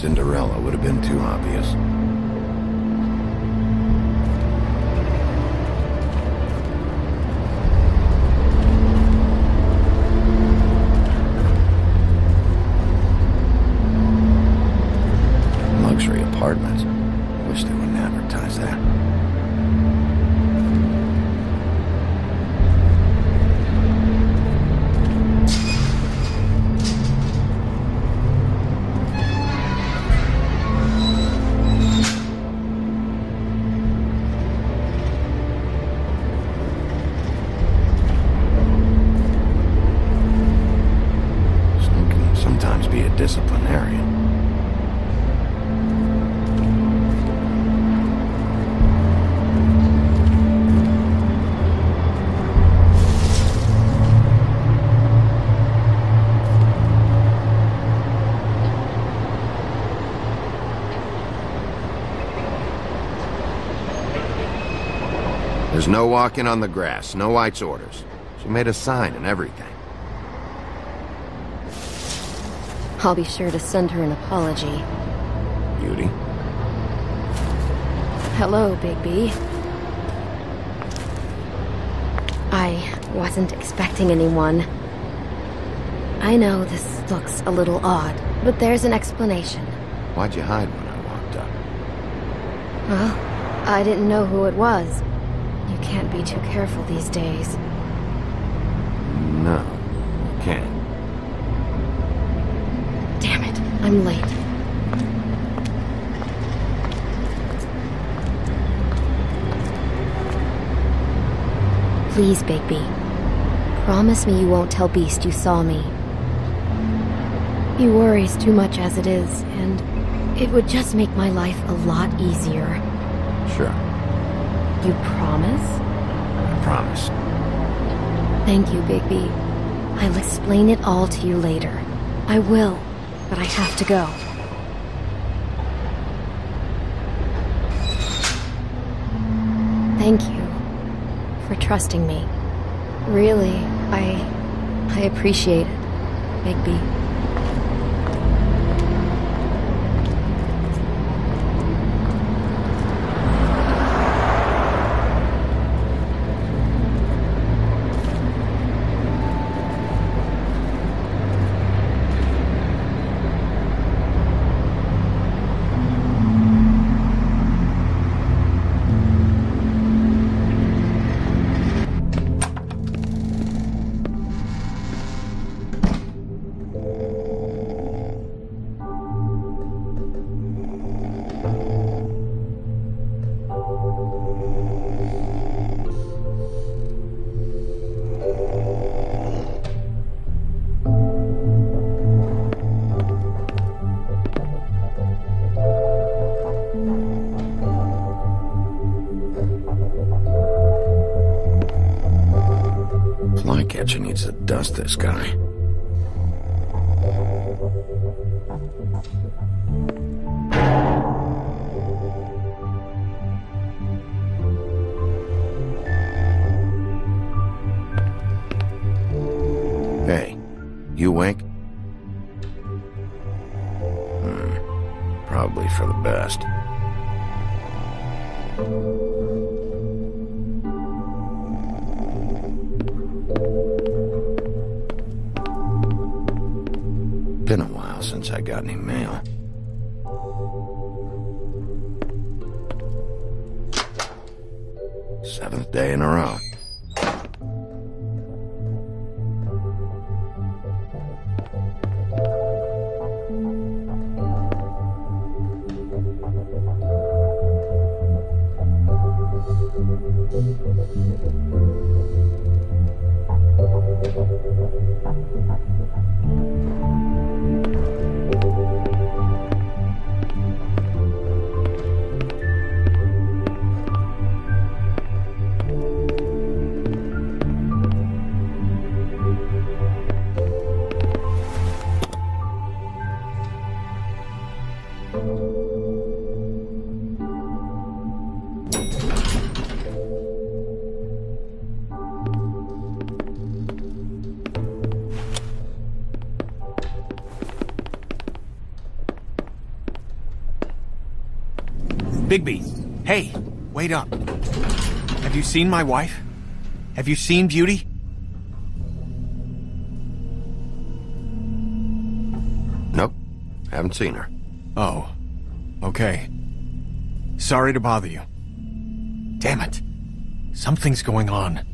Cinderella would have been too obvious. Disciplinarian. There's no walking on the grass, no White's orders. She made a sign and everything. I'll be sure to send her an apology. Beauty. Hello, Bigby. I wasn't expecting anyone. I know this looks a little odd, but there's an explanation. Why'd you hide when I walked up? Well, I didn't know who it was. You can't be too careful these days. No, you can't. Damn it, I'm late. Please, Bigby. Promise me you won't tell Beast you saw me. He worries too much as it is, and it would just make my life a lot easier. Sure, You promise? I promise. Thank you, Bigby. I'll explain it all to you later. I will, but I have to go. Thank you for trusting me. Really, I I appreciate it, Bigby. Needs to dust this guy. Hey, you wink? Hmm, probably for the best. been a while since I got any mail. Seventh day in a row. Bigby, hey, wait up. Have you seen my wife? Have you seen Beauty? Nope. Haven't seen her. Oh, okay. Sorry to bother you. Damn it. Something's going on.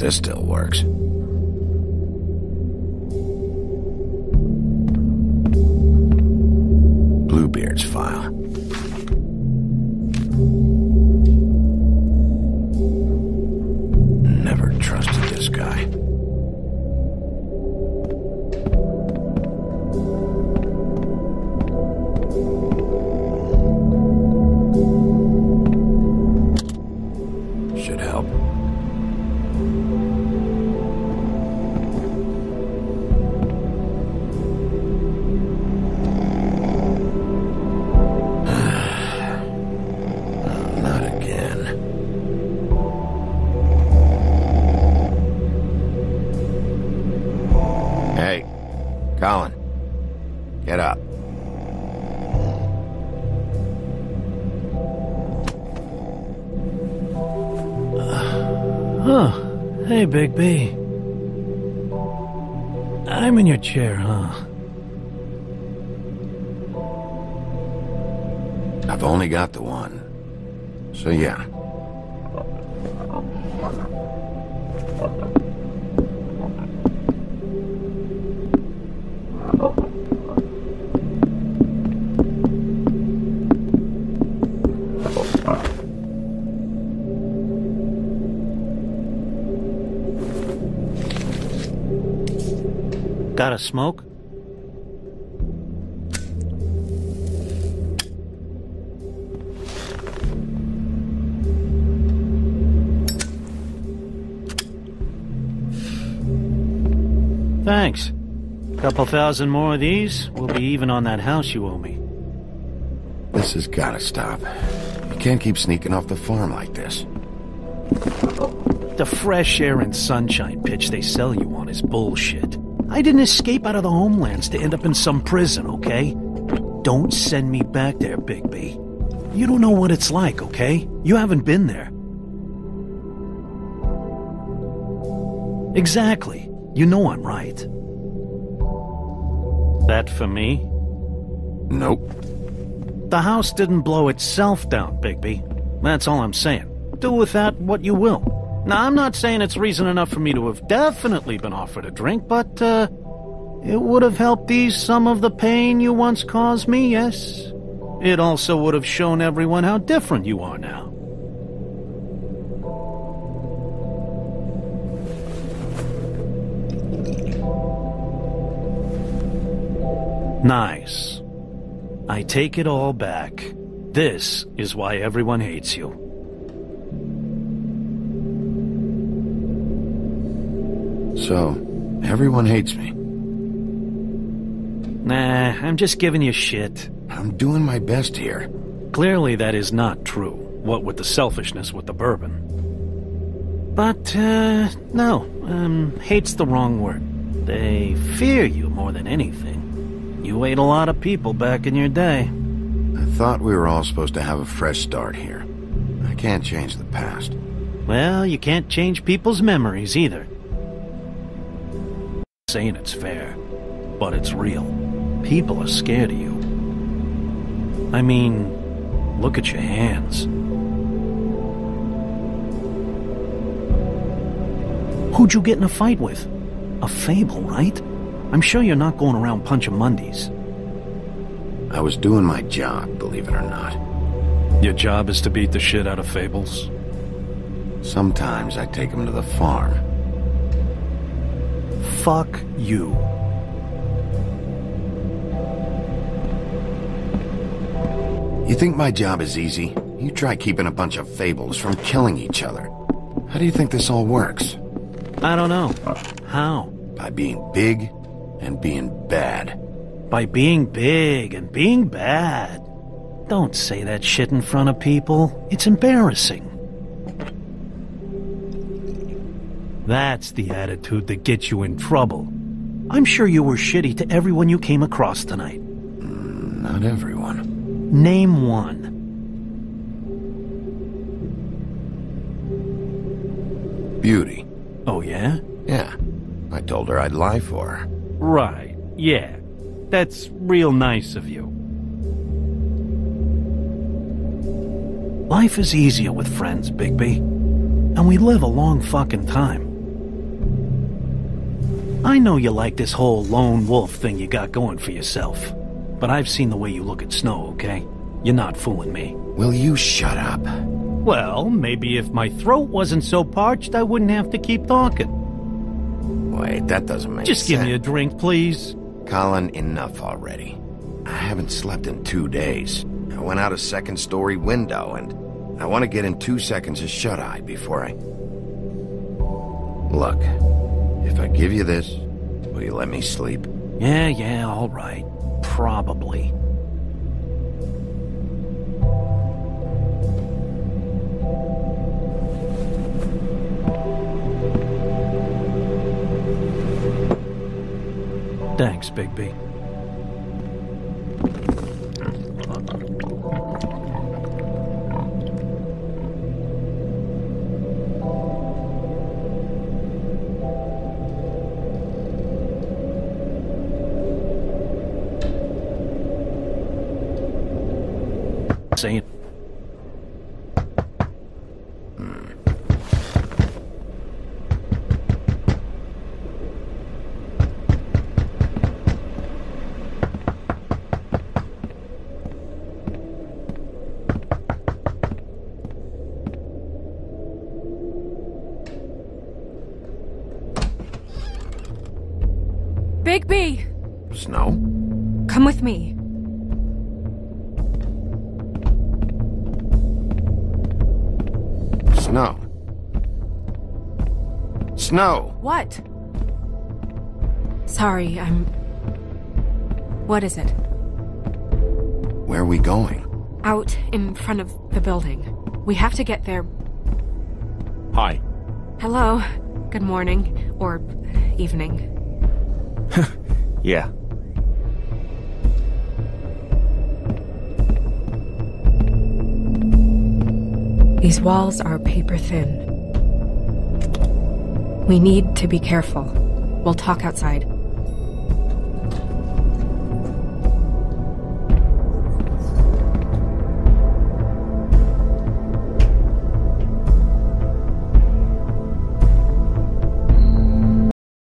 This still works. Huh. Hey, Big B. I'm in your chair, huh? I've only got the one. So yeah. Got a smoke? Thanks. Couple thousand more of these, we'll be even on that house you owe me. This has gotta stop. You can't keep sneaking off the farm like this. The fresh air and sunshine pitch they sell you on is bullshit. I didn't escape out of the homelands to end up in some prison, okay? Don't send me back there, Bigby. You don't know what it's like, okay? You haven't been there. Exactly. You know I'm right. That for me? Nope. The house didn't blow itself down, Bigby. That's all I'm saying. Do with that what you will. Now, I'm not saying it's reason enough for me to have definitely been offered a drink, but, uh, it would have helped ease some of the pain you once caused me, yes? It also would have shown everyone how different you are now. Nice. I take it all back. This is why everyone hates you. So, everyone hates me. Nah, I'm just giving you shit. I'm doing my best here. Clearly that is not true, what with the selfishness with the bourbon. But, uh, no, um, hate's the wrong word. They fear you more than anything. You ate a lot of people back in your day. I thought we were all supposed to have a fresh start here. I can't change the past. Well, you can't change people's memories either. Saying it's fair, but it's real. People are scared of you. I mean, look at your hands. Who'd you get in a fight with? A fable, right? I'm sure you're not going around punching mundies. I was doing my job, believe it or not. Your job is to beat the shit out of fables? Sometimes I take them to the farm. Fuck you. You think my job is easy? You try keeping a bunch of fables from killing each other. How do you think this all works? I don't know. How? By being big and being bad. By being big and being bad. Don't say that shit in front of people. It's embarrassing. That's the attitude that gets you in trouble. I'm sure you were shitty to everyone you came across tonight. Mm, not everyone. Name one. Beauty. Oh, yeah? Yeah. I told her I'd lie for her. Right. Yeah. That's real nice of you. Life is easier with friends, Bigby. And we live a long fucking time. I know you like this whole lone wolf thing you got going for yourself. But I've seen the way you look at Snow, okay? You're not fooling me. Will you shut up? Well, maybe if my throat wasn't so parched, I wouldn't have to keep talking. Wait, that doesn't make Just sense. give me a drink, please. Colin, enough already. I haven't slept in two days. I went out a second story window and I want to get in two seconds of shut-eye before I... Look, if I give you this, will you let me sleep? Yeah, yeah, all right. Probably. Thanks, Bigby. Bigby! Snow? Come with me. Snow. Snow! What? Sorry, I'm. What is it? Where are we going? Out in front of the building. We have to get there. Hi. Hello. Good morning. Or evening. Yeah. These walls are paper thin. We need to be careful. We'll talk outside.